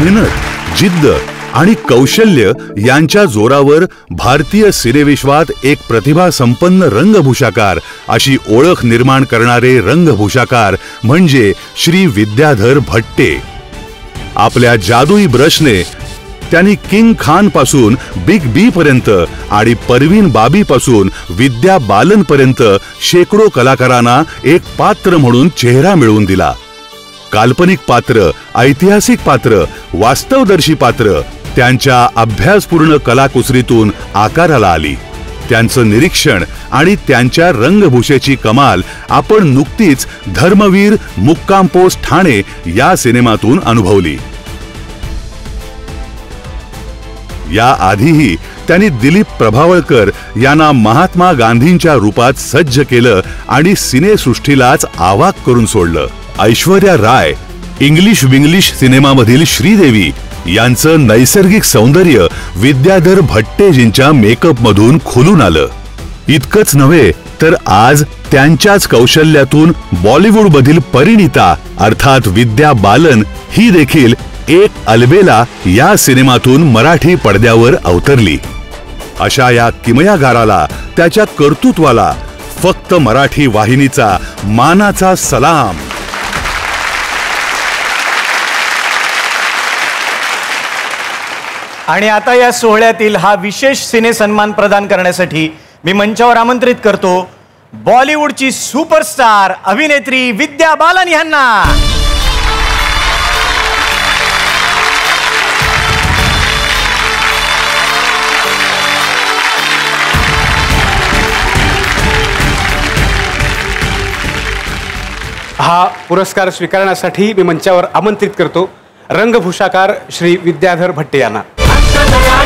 मेहनत जिद्द आणि कौशल्य यांच्या जोरावर भारतीय सिनेविश्वात एक प्रतिभा संपन्न रंगभूषाकार अशी ओळख निर्माण करणारे रंगभूषाकार म्हणजे श्री विद्याधर भट्टे. आपल्या जादुई ब्रशने त्यांनी किंग खानपासून बिग बी पर्यंत आणि परवीन बाबी पासून विद्या बालन पर्यंत शेकडो कलाकारांना एक पात्र म्हणून चेहरा मिळवून दिला. काल्पनिक पात्र ऐतिहासिक पात्र वास्तवदर्शी पात्र त्यांच्या अभ्यासपूर्ण कलाकुसरीतून आकाराला आली. त्यांचं निरीक्षण आणि त्यांच्या रंगभूषेची कमाल आपण नुकतीच धर्मवीर मुक्काम पोस्ट ठाणे या सिनेमातून अनुभवली. या आधीही त्यांनी दिलीप प्रभावळकर यांना महात्मा गांधींच्या रूपात सज्ज केलं आणि सिनेसृष्टीलाच आवाक करून सोडलं. ऐश्वर्या राय इंग्लिश विंग्लिश सिनेमामधील श्रीदेवी यांचं नैसर्गिक सौंदर्य विद्याधर भट्टेजींच्या मेकअपमधून खुलून आलं. इतकंच नव्हे तर आज त्यांच्याच कौशल्यातून बॉलिवूडमधील परिणिता अर्थात विद्या बालन ही देखील एक अलबेला या सिनेमातून मराठी पडद्यावर अवतरली. अशा या किमयागाराला त्याच्या कर्तृत्वाला फक्त मराठी वाहिनीचा मानाचा सलाम. आणि आता या सोहळ्यातील हा विशेष सिने सन्मान प्रदान करण्यासाठी मी मंचावर आमंत्रित करतो बॉलिवूडची सुपरस्टार अभिनेत्री विद्या बालन यांना हा पुरस्कार स्वीकारण्यासाठी मी मंचावर आमंत्रित करतो. रंगभूषाकार श्री विद्याधर भट्टे यांना. Shut